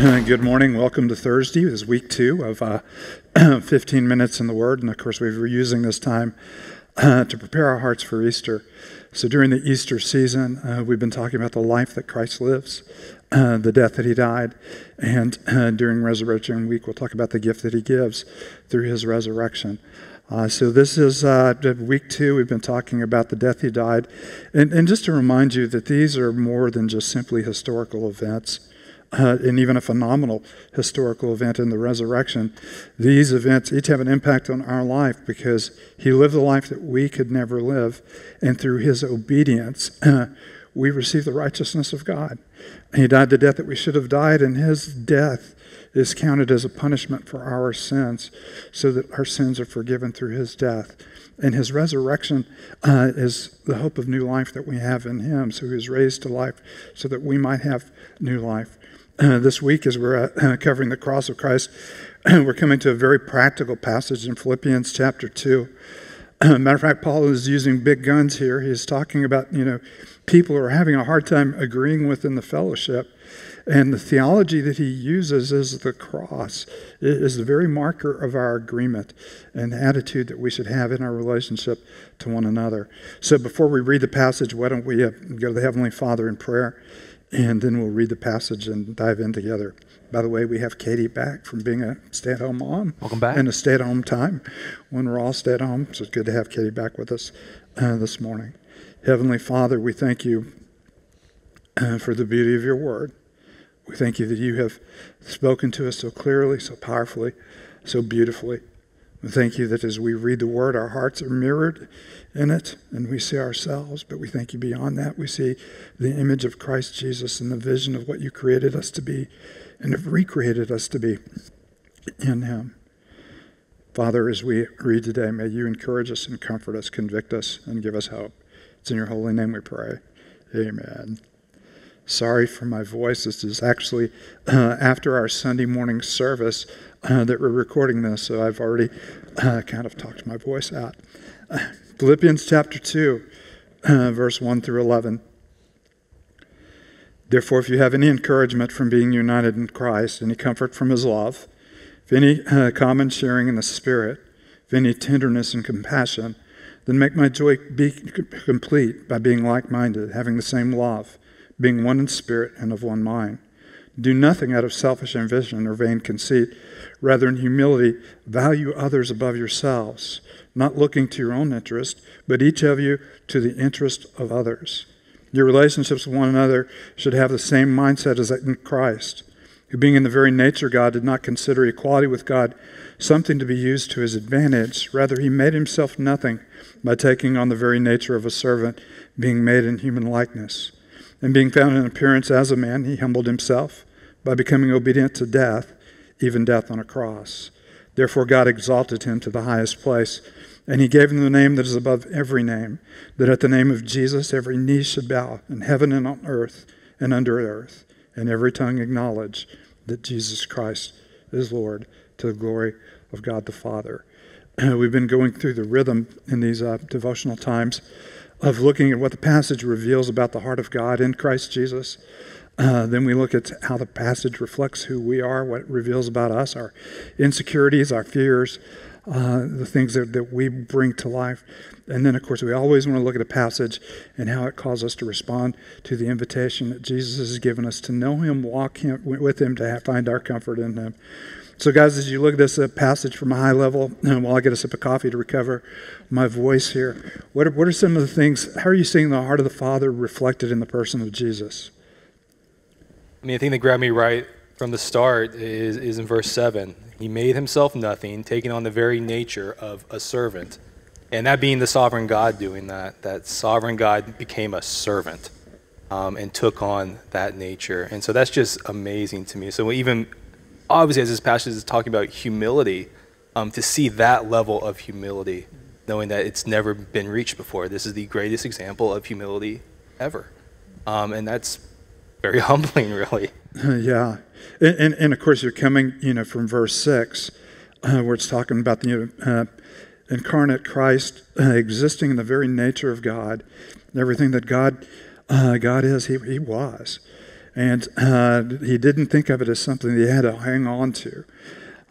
Good morning. Welcome to Thursday. This is week two of uh, 15 minutes in the Word. And of course, we're using this time uh, to prepare our hearts for Easter. So during the Easter season, uh, we've been talking about the life that Christ lives, the death that he died. And during Resurrection Week, we'll talk about the gift that he gives through his resurrection. Uh, so this is uh, week two. We've been talking about the death he died, and, and just to remind you that these are more than just simply historical events uh, and even a phenomenal historical event in the resurrection, these events each have an impact on our life because he lived the life that we could never live. And through his obedience, we receive the righteousness of God. He died the death that we should have died, and his death is counted as a punishment for our sins so that our sins are forgiven through his death. And his resurrection uh, is the hope of new life that we have in him. So he was raised to life so that we might have new life. this week, as we're uh, covering the cross of Christ, we're coming to a very practical passage in Philippians chapter 2. Matter of fact, Paul is using big guns here. He's talking about, you know, people who are having a hard time agreeing within the fellowship. And the theology that he uses is the cross, it is the very marker of our agreement and the attitude that we should have in our relationship to one another. So before we read the passage, why don't we uh, go to the Heavenly Father in prayer? And then we'll read the passage and dive in together. By the way, we have Katie back from being a stay at home mom. Welcome back. In a stay at home time when we're all stay at home. So it's good to have Katie back with us uh, this morning. Heavenly Father, we thank you uh, for the beauty of your word. We thank you that you have spoken to us so clearly, so powerfully, so beautifully. We thank you that as we read the word, our hearts are mirrored in it and we see ourselves. But we thank you beyond that. We see the image of Christ Jesus and the vision of what you created us to be and have recreated us to be in Him. Father, as we read today, may you encourage us and comfort us, convict us, and give us hope. It's in your holy name we pray. Amen. Sorry for my voice. This is actually uh, after our Sunday morning service uh, that we're recording this, so I've already uh, kind of talked my voice out. Philippians chapter 2, uh, verse 1 through 11. Therefore, if you have any encouragement from being united in Christ, any comfort from his love, if any uh, common sharing in the Spirit, if any tenderness and compassion, then make my joy be complete by being like minded, having the same love, being one in spirit and of one mind. Do nothing out of selfish ambition or vain conceit. Rather, in humility, value others above yourselves, not looking to your own interest, but each of you to the interest of others. Your relationships with one another should have the same mindset as in Christ, who, being in the very nature God, did not consider equality with God something to be used to his advantage. Rather, he made himself nothing by taking on the very nature of a servant, being made in human likeness. And being found in appearance as a man, he humbled himself by becoming obedient to death, even death on a cross. Therefore, God exalted him to the highest place, and he gave him the name that is above every name, that at the name of Jesus every knee should bow in heaven and on earth and under earth, and every tongue acknowledge that Jesus Christ is Lord to the glory of God the Father. We've been going through the rhythm in these uh, devotional times of looking at what the passage reveals about the heart of God in Christ Jesus. Uh, then we look at how the passage reflects who we are, what it reveals about us, our insecurities, our fears, uh, the things that, that we bring to life. And then, of course, we always want to look at a passage and how it calls us to respond to the invitation that Jesus has given us to know Him, walk him, with Him, to have, find our comfort in Him. So, guys, as you look at this passage from a high level, while I get a sip of coffee to recover my voice here, what are, what are some of the things? How are you seeing the heart of the Father reflected in the person of Jesus? I mean, the thing that grabbed me right from the start is, is in verse 7. He made himself nothing, taking on the very nature of a servant. And that being the sovereign God doing that, that sovereign God became a servant um, and took on that nature. And so that's just amazing to me. So even, obviously, as this passage is talking about humility, um, to see that level of humility, knowing that it's never been reached before. This is the greatest example of humility ever. Um, and that's very humbling, really. yeah, and, and, and, of course you're coming, you know, from verse six, uh, where it's talking about the uh, incarnate Christ uh, existing in the very nature of God, everything that God uh, God is, he, he was, And uh, he didn't think of it as something he had to hang on to.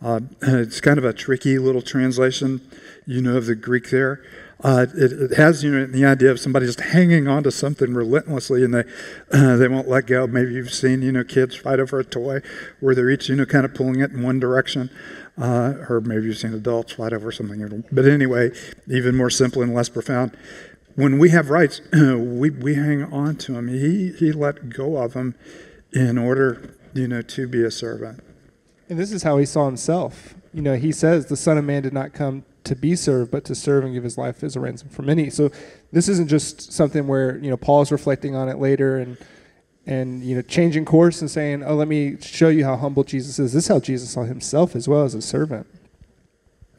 Uh, it's kind of a tricky little translation, you know, of the Greek there. Uh, it, it, has you know the idea of somebody just hanging on to something relentlessly and they uh, they won't let go. Maybe you've seen you know kids fight over a toy where they're each you know kind of pulling it in one direction, uh, or maybe you've seen adults fight over something. But anyway, even more simple and less profound. When we have rights, we we hang on to them. He he let go of them in order you know to be a servant. And this is how he saw himself. You know, he says the Son of Man did not come to be served, but to serve and give his life as a ransom for many. So this isn't just something where you know Paul is reflecting on it later and and you know changing course and saying, "Oh, let me show you how humble Jesus is." This is how Jesus saw himself as well as a servant.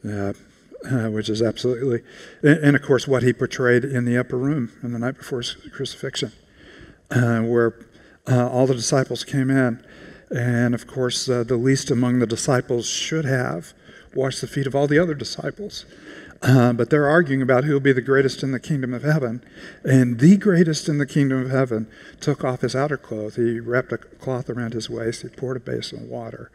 Yeah, which is absolutely, and, of course what he portrayed in the upper room in the night before his crucifixion, uh, where uh, all the disciples came in, and of course uh, the least among the disciples should have washed the feet of all the other disciples. Uh, but they're arguing about who will be the greatest in the kingdom of heaven. And the greatest in the kingdom of heaven took off his outer clothes. He wrapped a cloth around his waist. He poured a basin of water.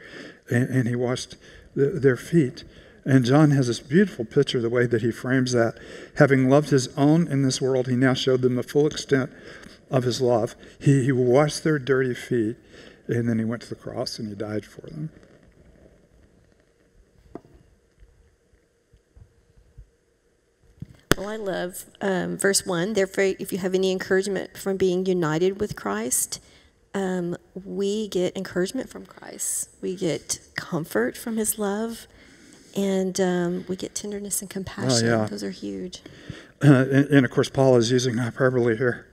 And, and he washed the, their feet. And John has this beautiful picture, the way that he frames that. Having loved his own in this world, he now showed them the full extent of his love. He, he washed their dirty feet, and then he went to the cross and he died for them. Well, I love um, verse 1. Therefore, if you have any encouragement from being united with Christ, um, we get encouragement from Christ. We get comfort from his love, and um, we get tenderness and compassion. Oh, yeah. Those are huge. Uh, and, and, of course, Paul is using hyperbole here.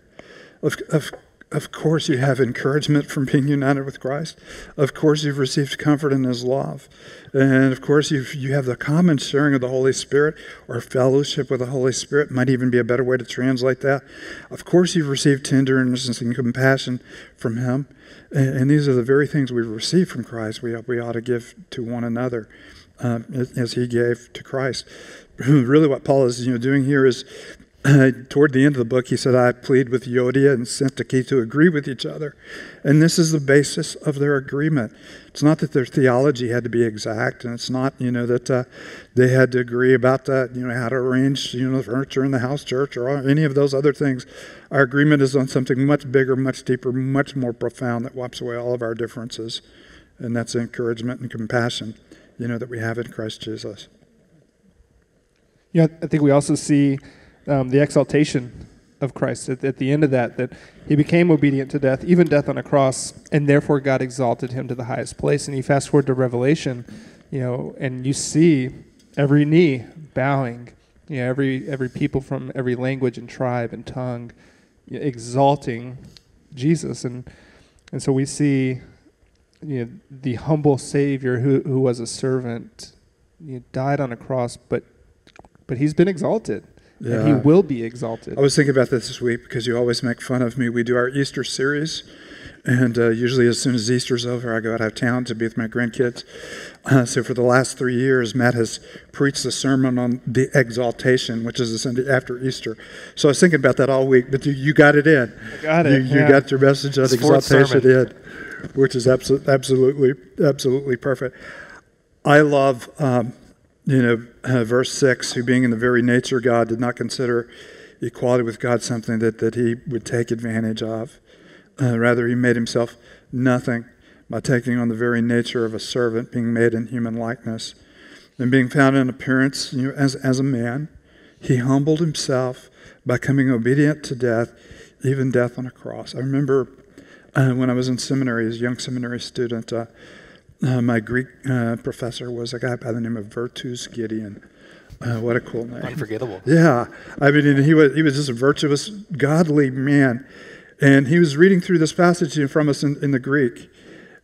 Of, of of course, you have encouragement from being united with Christ. Of course, you've received comfort in His love. And of course, you've, you have the common sharing of the Holy Spirit or fellowship with the Holy Spirit, might even be a better way to translate that. Of course, you've received tenderness and compassion from Him. And, and these are the very things we've received from Christ we, we ought to give to one another um, as He gave to Christ. Really, what Paul is you know, doing here is toward the end of the book, he said, I plead with Euodia and Syntyche to agree with each other. And this is the basis of their agreement. It's not that their theology had to be exact, and it's not, you know, that uh, they had to agree about that, you know, how to arrange, you know, the furniture in the house church or any of those other things. Our agreement is on something much bigger, much deeper, much more profound that wipes away all of our differences. And that's encouragement and compassion, you know, that we have in Christ Jesus. Yeah, I think we also see um, the exaltation of Christ at, at, the end of that, that he became obedient to death, even death on a cross, and therefore God exalted him to the highest place. And you fast forward to Revelation, you know, and you see every knee bowing, you know, every every people from every language and tribe and tongue you know, exalting Jesus, and and so we see, you know, the humble Savior who who was a servant, you know, died on a cross, but but he's been exalted yeah. and he will be exalted. I was thinking about this this week because you always make fun of me. We do our Easter series, and uh, usually as soon as Easter's over, I go out of town to be with my grandkids. Uh, so for the last three years, Matt has preached the sermon on the exaltation, which is the Sunday after Easter. So I was thinking about that all week, but you, you got it in. got it. You, you got your message on exaltation in, which is absolutely, absolutely, absolutely perfect. I love. Um, you know, uh, verse 6 who being in the very nature of God did not consider equality with God something that, that he would take advantage of. Uh, rather, he made himself nothing by taking on the very nature of a servant, being made in human likeness. And being found in appearance you know, as, as a man, he humbled himself by coming obedient to death, even death on a cross. I remember uh, when I was in seminary, as a young seminary student, uh, uh, my Greek uh, professor was a guy by the name of Virtus Gideon. Uh, what a cool name! Unforgettable. Yeah, I mean, he was he was just a virtuous, godly man, and he was reading through this passage from us in, in the Greek,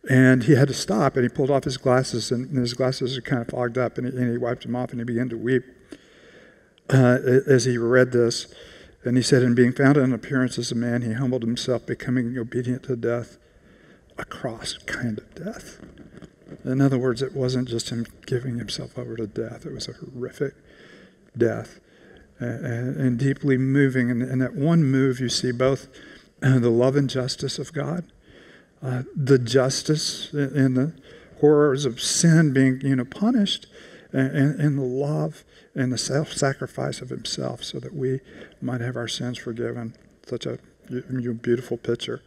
and he had to stop, and he pulled off his glasses, and his glasses were kind of fogged up, and he, and he wiped them off, and he began to weep uh, as he read this, and he said, "In being found in appearance as a man, he humbled himself, becoming obedient to death, a cross kind of death." In other words, it wasn't just him giving himself over to death, it was a horrific death and, and deeply moving. And in that one move, you see both the love and justice of God. uh, the justice and the horrors of sin being, you know, punished, and, and, and the love and the self-sacrifice of Himself, so that we might have our sins forgiven. Such a beautiful picture.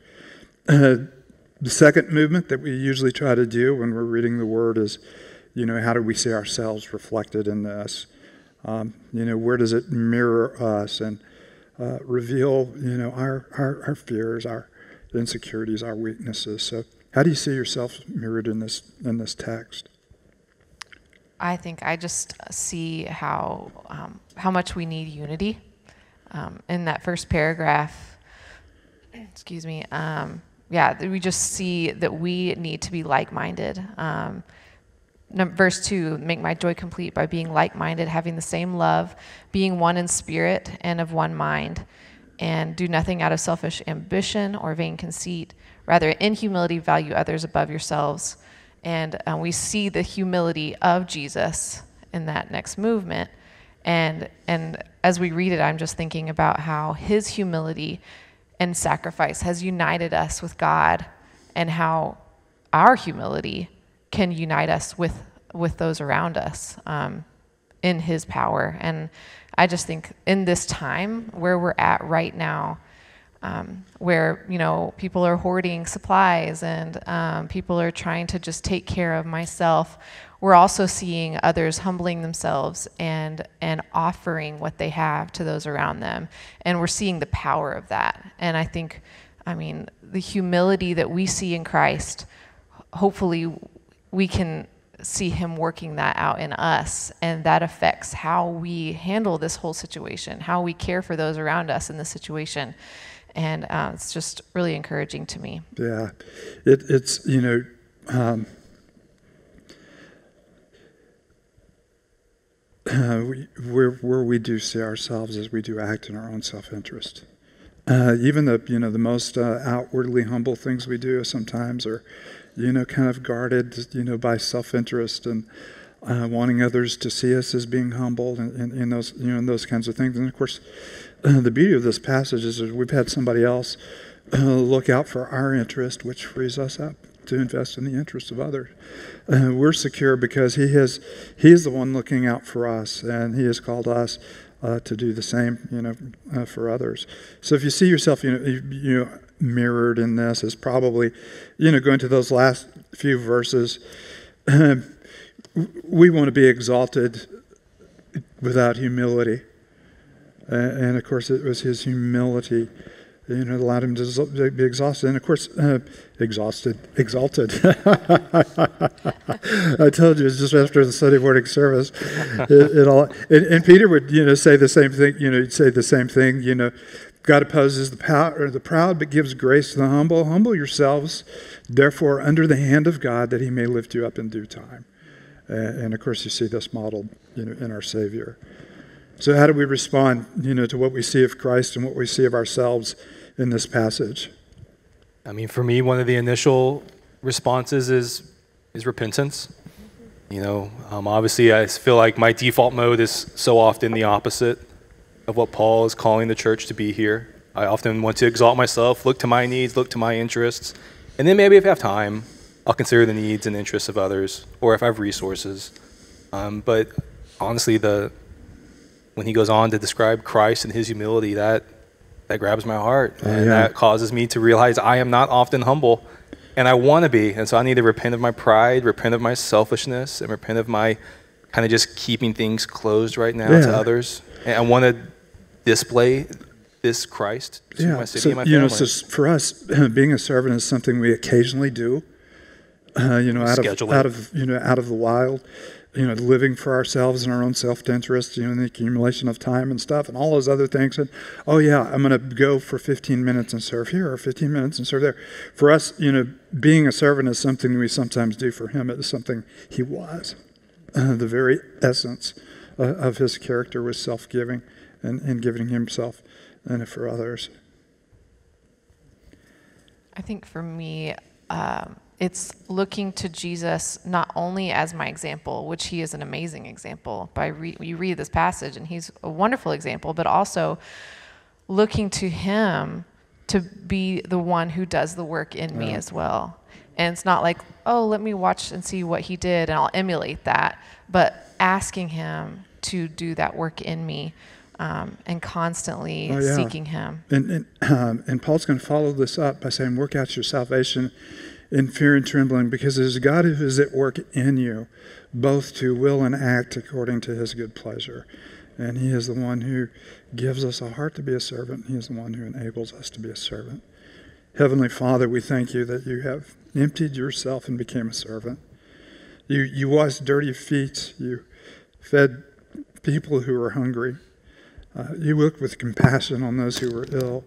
Uh, the second movement that we usually try to do when we're reading the Word is, you know, how do we see ourselves reflected in this? Um, you know, where does it mirror us and uh, reveal, you know, our, our, our fears, our insecurities, our weaknesses? So, how do you see yourself mirrored in this in this text? I think I just see how um, how much we need unity. Um, in that first paragraph, excuse me. Um, yeah, we just see that we need to be like-minded. Um, verse 2 make my joy complete by being like minded, having the same love, being one in spirit and of one mind, and do nothing out of selfish ambition or vain conceit. Rather, in humility, value others above yourselves. And uh, we see the humility of Jesus in that next movement. And, and as we read it, I'm just thinking about how his humility and sacrifice has united us with God, and how our humility can unite us with with those around us um, in His power. And I just think in this time where we're at right now, um, where you know people are hoarding supplies and um, people are trying to just take care of myself, we're also seeing others humbling themselves and and offering what they have to those around them, and we're seeing the power of that. And I think, I mean, the humility that we see in Christ, hopefully we can see him working that out in us. And that affects how we handle this whole situation how we care for those around us in this situation and uh, it's just really encouraging to me. Yeah. It, it's you know um, uh, we, where, we do see ourselves as we do act in our own self-interest. Uh, even the you know the most uh, outwardly humble things we do sometimes are you know, kind of guarded, you know, by self-interest and uh, wanting others to see us as being humble and, and, and, those, you know, and those kinds of things. And of course, the beauty of this passage is we've had somebody else uh, look out for our interest, which frees us up to invest in the interests of others. Uh, we're secure because he has, he is the one looking out for us, and he has called us uh, to do the same, you know, uh, for others. So if you see yourself, you know, you, you know, mirrored in this is probably, you know, going to those last few verses. we want to be exalted without humility. And of course, it was his humility you know, allowed him to be exhausted. And of course, uh, exhausted, exalted. I told you, it's just after the Sunday morning service. It, it all, and, and, Peter would, you know, say the same thing. You know, he'd say the same thing. You know, God opposes the, power, the proud, but gives grace to the humble. Humble yourselves, therefore, under the hand of God, that He may lift you up in due time. Uh, and of course, you see this modeled, you know, in our Savior. So, how do we respond, you know, to what we see of Christ and what we see of ourselves in this passage? I mean, for me, one of the initial responses is is repentance. You know, um, obviously, I feel like my default mode is so often the opposite of what Paul is calling the church to be here. I often want to exalt myself, look to my needs, look to my interests, and then maybe if I have time, I'll consider the needs and interests of others, or if I have resources. Um, but honestly, the when he goes on to describe Christ and his humility, that that grabs my heart, oh, and yeah. that causes me to realize I am not often humble, and I want to be, and so I need to repent of my pride, repent of my selfishness, and repent of my kind of just keeping things closed right now yeah. to others. And I want to display this Christ to yeah. my city so, and my family. You know, so for us, being a servant is something we occasionally do. Uh, you know, out of out of you know out of the wild you know, living for ourselves and our own self-interest, you know, the accumulation of time and stuff and all those other things. And, oh, yeah, I'm going to go for 15 minutes and serve here or 15 minutes and serve there. For us, you know, being a servant is something we sometimes do. For him, it is something he was. Uh, the very essence uh, of his character was self-giving and, and giving himself and for others. I think for me, um, it's looking to Jesus not only as my example, which he is an amazing example. By re- you read this passage, and he's a wonderful example, but also looking to him to be the one who does the work in me as well. And it's not like, oh, let me watch and see what he did and I'll emulate that, but asking him to do that work in me um, and constantly Oh, yeah. seeking him. And, and, um, and Paul's going to follow this up by saying, Work out your salvation in fear and trembling, because it is God who is at work in you, both to will and act according to his good pleasure. And he is the one who gives us a heart to be a servant. He is the one who enables us to be a servant. Heavenly Father, we thank you that you have emptied yourself and became a servant. You, you washed dirty feet. You fed people who were hungry. Uh, you looked with compassion on those who were ill.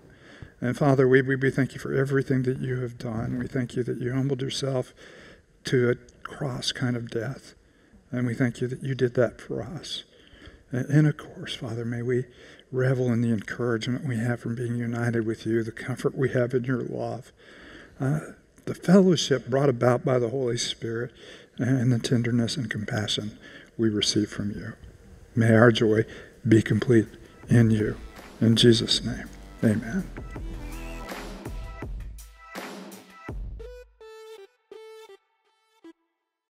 And Father, we, we, thank you for everything that you have done. We thank you that you humbled yourself to a cross kind of death. And we thank you that you did that for us. And, and of course, Father, may we revel in the encouragement we have from being united with you, the comfort we have in your love, uh, the fellowship brought about by the Holy Spirit, and the tenderness and compassion we receive from you. May our joy be complete in you. In Jesus' name, amen.